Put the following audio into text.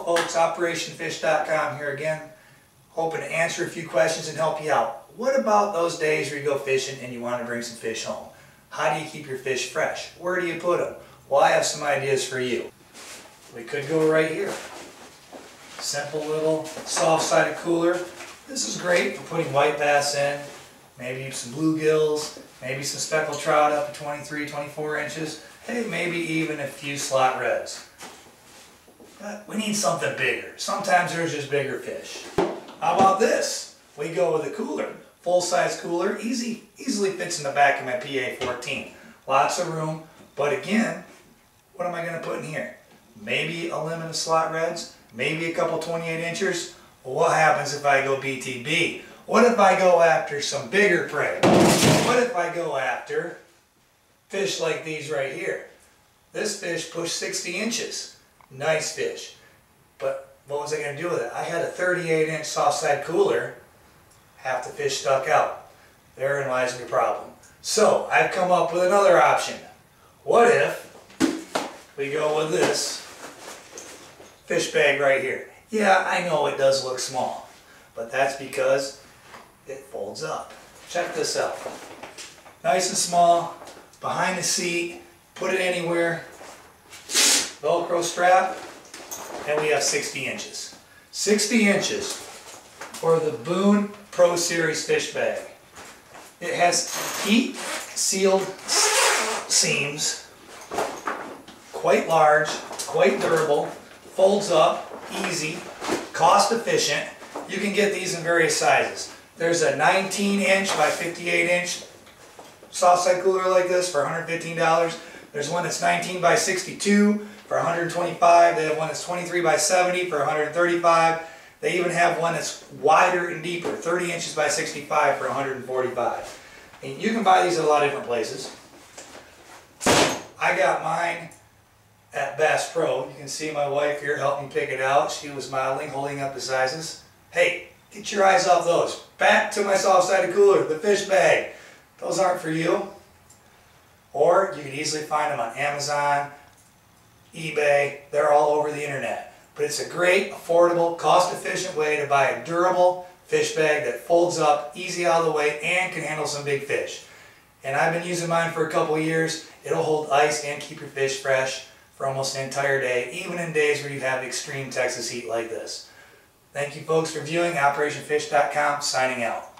folks, OperationFish.com here again, hoping to answer a few questions and help you out. What about those days where you go fishing and you want to bring some fish home? How do you keep your fish fresh? Where do you put them? Well, I have some ideas for you. We could go right here. Simple little soft-sided cooler. This is great for putting white bass in, maybe some bluegills, maybe some speckled trout up to 23, 24 inches. Hey, maybe even a few slot reds. We need something bigger. Sometimes there's just bigger fish. How about this? We go with a cooler. Full-size cooler, easy, easily fits in the back of my PA-14. Lots of room, but again, what am I going to put in here? Maybe a limit of slot reds, maybe a couple 28 inchers. What happens if I go BTB? What if I go after some bigger prey? What if I go after fish like these right here? This fish pushed 60 inches. Nice fish. But what was I going to do with it? I had a 38 inch soft side cooler. Half the fish stuck out. Therein lies the problem. So I've come up with another option. What if we go with this fish bag right here? Yeah, I know it does look small, but that's because it folds up. Check this out. Nice and small, behind the seat, put it anywhere, Velcro strap, and we have 60 inches. 60 inches for the Boone Pro Series fish bag. It has heat sealed seams, quite large, quite durable, folds up, easy, cost efficient. You can get these in various sizes. There's a 19 inch by 58 inch soft side cooler like this for $115. There's one that's 19 by 62 for 125. They have one that's 23 by 70 for 135. They even have one that's wider and deeper, 30 inches by 65 for 145. And you can buy these at a lot of different places. I got mine at Bass Pro. You can see my wife here helping pick it out. She was modeling, holding up the sizes. Hey, get your eyes off those. Back to my soft-sided cooler, the fish bag. Those aren't for you. Or you can easily find them on Amazon, eBay. They're all over the internet. But it's a great, affordable, cost-efficient way to buy a durable fish bag that folds up, easy out of the way, and can handle some big fish. And I've been using mine for a couple years. It'll hold ice and keep your fish fresh for almost an entire day, even in days where you have extreme Texas heat like this. Thank you folks for viewing, OperationFish.com, signing out.